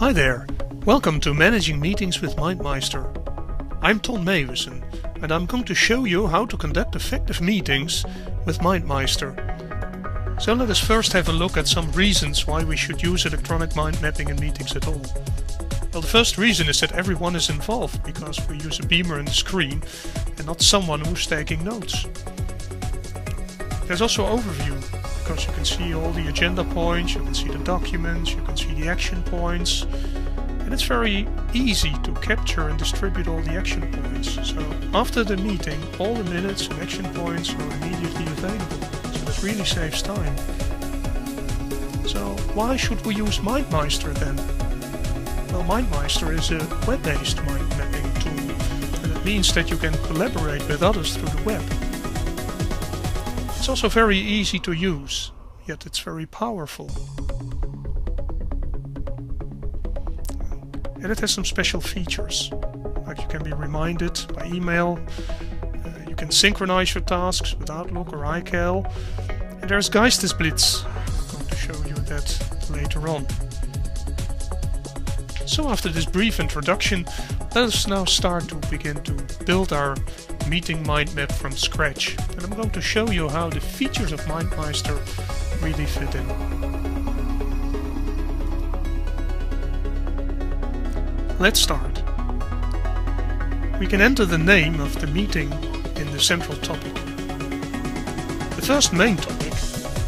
Hi there, welcome to Managing Meetings with MindMeister. I'm Ton Meeuwissen and I'm going to show you how to conduct effective meetings with MindMeister. So let us first have a look at some reasons why we should use electronic mind mapping in meetings at all. Well, the first reason is that everyone is involved because we use a beamer and a screen and not someone who's taking notes. There's also overview because you can see all the agenda points, you can see the documents, you can see the action points, and it's very easy to capture and distribute all the action points. So after the meeting, all the minutes and action points are immediately available. So that really saves time. So why should we use MindMeister then? Well, MindMeister is a web-based mind mapping tool, and it means that you can collaborate with others through the web. It's also very easy to use, yet it's very powerful. And it has some special features, like you can be reminded by email, uh, you can synchronize your tasks with Outlook or iCal, and there's Geistesblitz. I'm going to show you that later on. So after this brief introduction, let us now start to begin to build our meeting mind map from scratch. And I'm going to show you how the features of MindMeister really fit in. Let's start. We can enter the name of the meeting in the central topic. The first main topic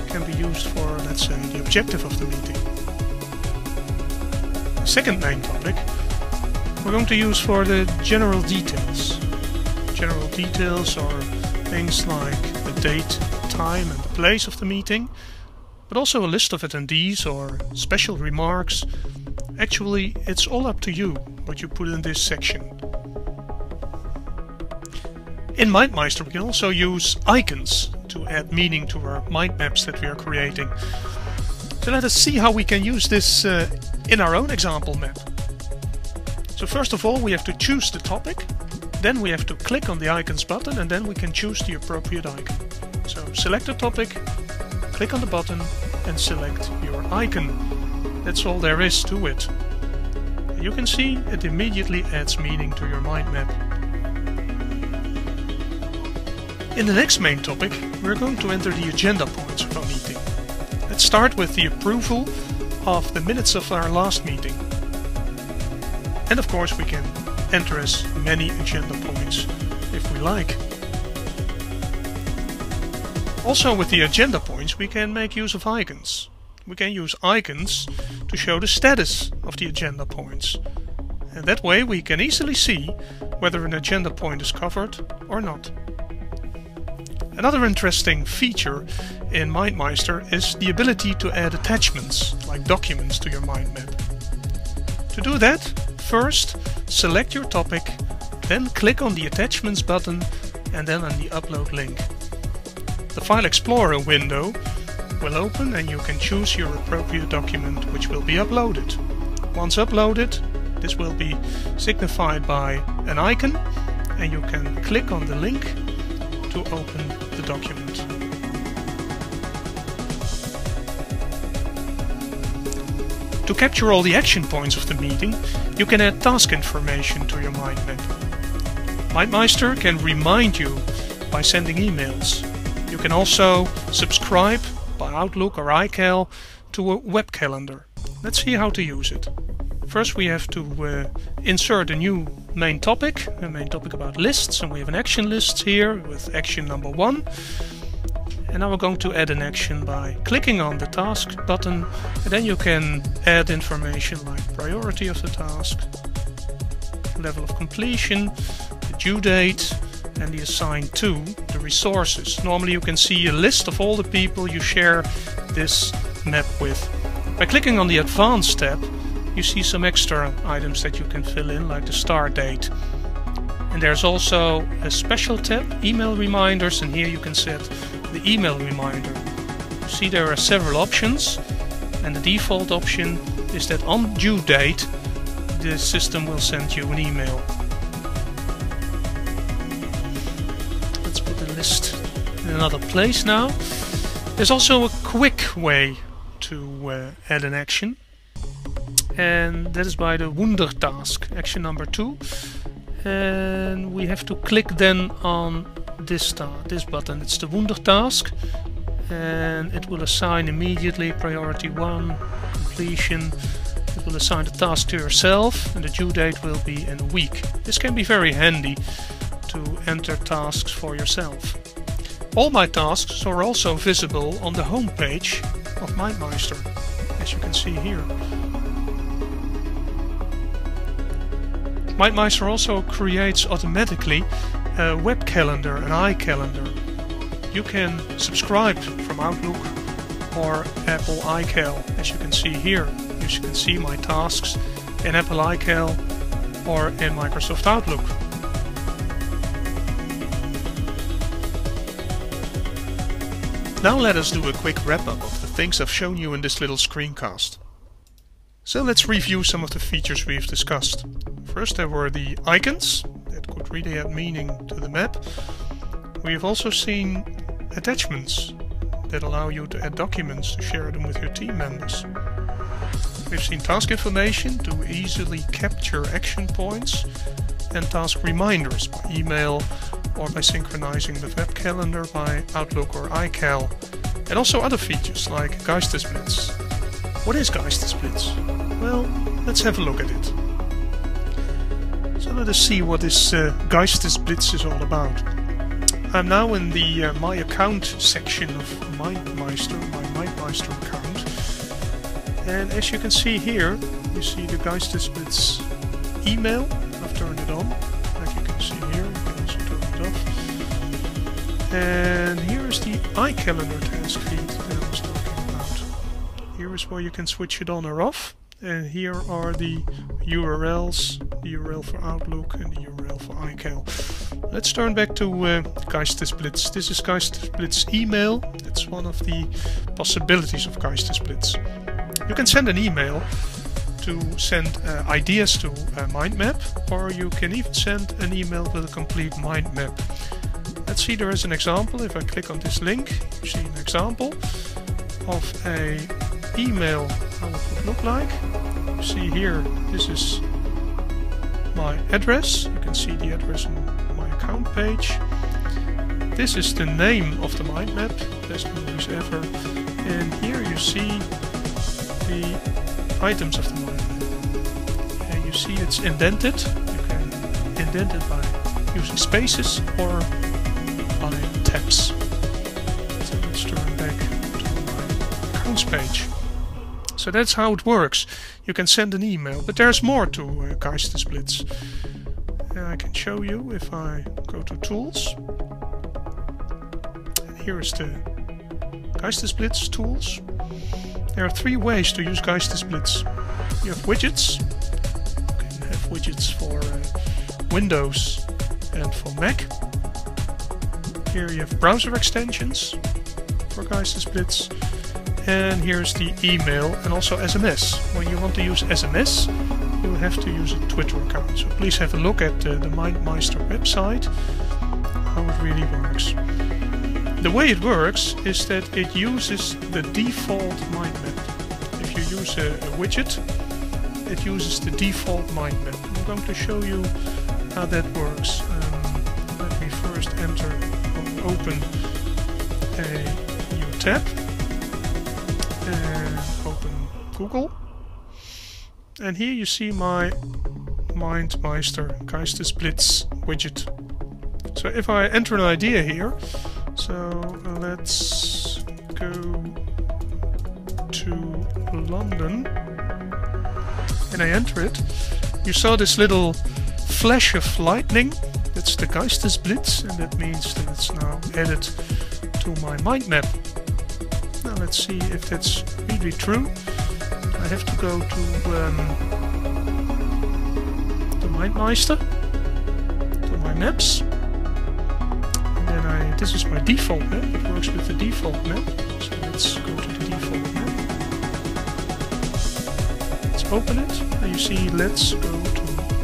can be used for, let's say, the objective of the meeting. The second main topic we're going to use for the general details. General details are things like the date, time and the place of the meeting, but also a list of attendees or special remarks. Actually, it's all up to you what you put in this section. In MindMeister we can also use icons to add meaning to our mind maps that we are creating. So let us see how we can use this uh, in our own example map. So first of all we have to choose the topic, then we have to click on the icons button and then we can choose the appropriate icon. So select the topic, click on the button and select your icon. That's all there is to it. You can see it immediately adds meaning to your mind map. In the next main topic we're going to enter the agenda points of our meeting. Let's start with the approval of the minutes of our last meeting. And of course we can enter as many agenda points if we like. Also with the agenda points we can make use of icons. We can use icons to show the status of the agenda points. And that way we can easily see whether an agenda point is covered or not. Another interesting feature in MindMeister is the ability to add attachments, like documents, to your mind map. To do that, First, select your topic, then click on the Attachments button and then on the Upload link. The File Explorer window will open and you can choose your appropriate document which will be uploaded. Once uploaded, this will be signified by an icon and you can click on the link to open the document. To capture all the action points of the meeting, you can add task information to your mind map. MindMeister can remind you by sending emails. You can also subscribe by Outlook or iCal to a web calendar. Let's see how to use it. First we have to uh, insert a new main topic, a main topic about lists, and we have an action list here with action number one. And now we're going to add an action by clicking on the task button and then you can add information like priority of the task, level of completion, the due date and the assigned to, the resources. Normally you can see a list of all the people you share this map with. By clicking on the advanced tab you see some extra items that you can fill in like the start date. And there's also a special tab, email reminders, and here you can set the email reminder. You see there are several options and the default option is that on due date the system will send you an email. Let's put the list in another place now. There's also a quick way to uh, add an action. and that is by the Wunder task, action number two. And we have to click then on this star, this button. It's the Wunder task, and it will assign immediately priority one completion. It will assign the task to yourself, and the due date will be in a week. This can be very handy to enter tasks for yourself. All my tasks are also visible on the home page of MindMeister, as you can see here. MindMeister also creates automatically a web calendar, an iCalendar. You can subscribe from Outlook or Apple iCal, as you can see here. You can see my tasks in Apple iCal or in Microsoft Outlook. Now let us do a quick wrap-up of the things I've shown you in this little screencast. So let's review some of the features we've discussed. First there were the icons that could really add meaning to the map. We've also seen attachments that allow you to add documents to share them with your team members. We've seen task information to easily capture action points and task reminders by email or by synchronizing the web calendar by Outlook or iCal. And also other features like Geistesblitz. What is Geistesblitz? Well, let's have a look at it. So let us see what this uh, Geistesblitz is all about. I'm now in the uh, My Account section of my Meister, my MindMeister account. And as you can see here, you see the Geistesblitz email. I've turned it on, like you can see here. You can also turn it off. And here is the iCalendar task feed that I was talking about. Here is where you can switch it on or off. And here are the URLs, the URL for Outlook and the URL for iCal. Let's turn back to uh, Geistesblitz. This is Geistesblitz email. It's one of the possibilities of Geistesblitz. You can send an email to send uh, ideas to a mind map, or you can even send an email with a complete mind map. Let's see, there is an example. If I click on this link, you see an example of a email, how it would look like. You see here, this is my address. You can see the address on my account page. This is the name of the mind map, best news ever. And here you see the items of the mind map. And you see it's indented. You can indent it by using spaces or by tabs. So let's turn back to my accounts page. So that's how it works. You can send an email, but there's more to uh, Geistesblitz. Uh, I can show you if I go to Tools. And here is the Geistesblitz tools. There are three ways to use Geistesblitz. You have widgets. You can have widgets for uh, Windows and for Mac. Here you have browser extensions for Geistesblitz. And here's the email and also SMS. When you want to use SMS, you have to use a Twitter account. So please have a look at uh, the MindMeister website, how it really works. The way it works is that it uses the default mind map. If you use a, a widget, it uses the default mind map. I'm going to show you how that works. Um, let me first enter or open a new tab and open Google. And here you see my MindMeister Geistesblitz widget. So if I enter an idea here, so let's go to London and I enter it, you saw this little flash of lightning that's the Geistesblitz, and that means that it's now added to my mind map. Now let's see if that's really true. I have to go to um, the MindMeister, to my maps, and then I. This is my default map. It works with the default map. So let's go to the default map. Let's open it, and you see. Let's go to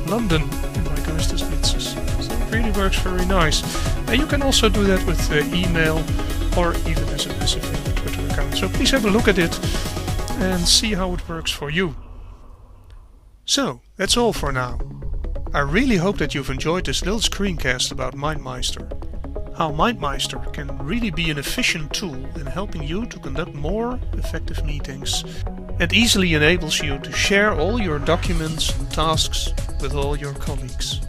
London in my Geistesblitzes It really works very nice. And you can also do that with uh, email or even as a message So please have a look at it and see how it works for you. So, that's all for now. I really hope that you've enjoyed this little screencast about MindMeister. How MindMeister can really be an efficient tool in helping you to conduct more effective meetings and easily enables you to share all your documents and tasks with all your colleagues.